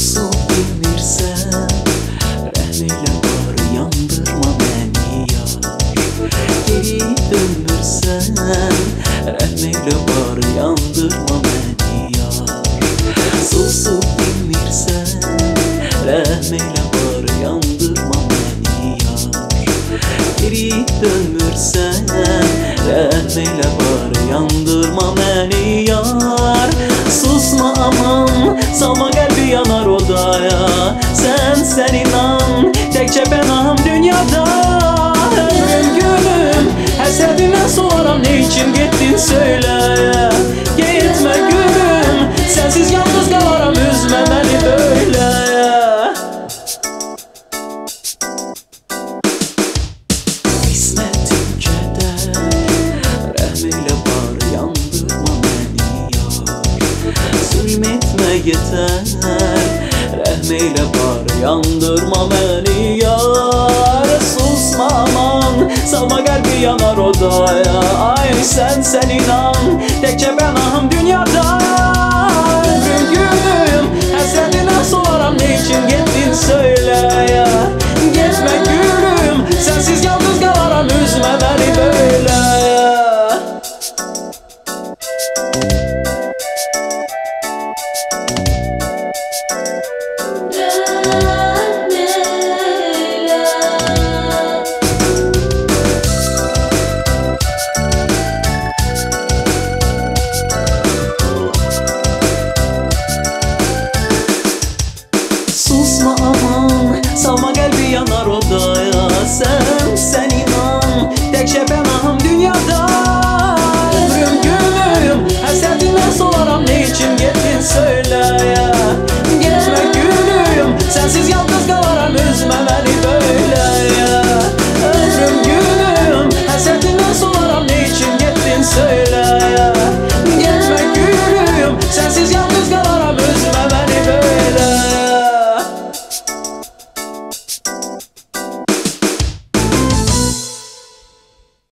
olsun bilmirsən Rəhmilə var yandırma məni yar Geri dönmürsən Rəhmilə var yandırma məni yar Susub bilmirsən Rəhmilə var yandırma məni yar Geri dönmürsən Rəhmilə var yandırma məni yar. Susma aman Salma yanar odaya. Sen sen inan tekçe benam Zulmetme yeter. Rahmeyle var yandırma beni yar Susma aman Salma kalbi yanar odaya. Ay sen sen inan Tekçe ben ahım dünyada Susma aman Salma qəlbi yanar odaya. Sən, sən inan Tək şəpənahım dünyada. Ömrüm gülüm Həsətindən solaram ne için getdin söylə Getmə gülüm Sənsiz yalnız qalaram üzmə məni böyle Ömrüm gülüm Həsətindən solaram ne için getdin söylə Getmə gülüm Sənsiz yalnız